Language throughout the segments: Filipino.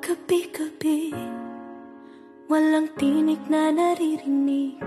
Gabi-gabi. Walang tinig na naririnig.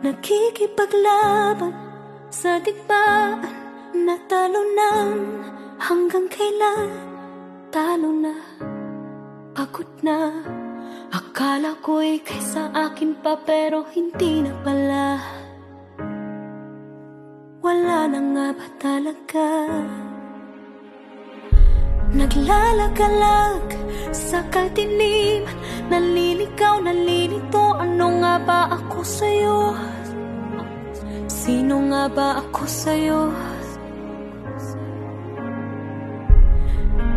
Nakikipaglaban sa digmaan Natalo ng hanggang kailan Talo na, pagod na. Akala ko'y kaysa akin pa pero hindi na pala. Wala na nga ba talaga? Naglalagalag sa kadiliman Naliligaw, nalilito Ano nga ba ako sa'yo? Sino nga ba ako sa'yo?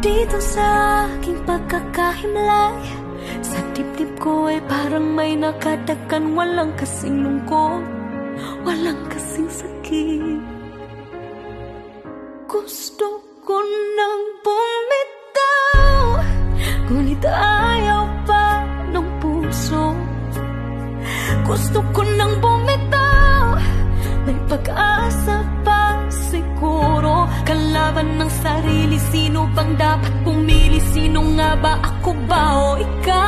Dito sa aking pagkakahimlay Sa dibdib ko ay parang may nakadakan Walang kasing lungkot Walang kasing sakit Gusto ko nang bumitaw Ngunit ayaw pa ng puso Gusto ko nang bumitaw May pag-asa pa siguro Kalaban ng sarili Sino bang dapat pumili? Sino nga ba ako ba o ikaw?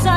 sa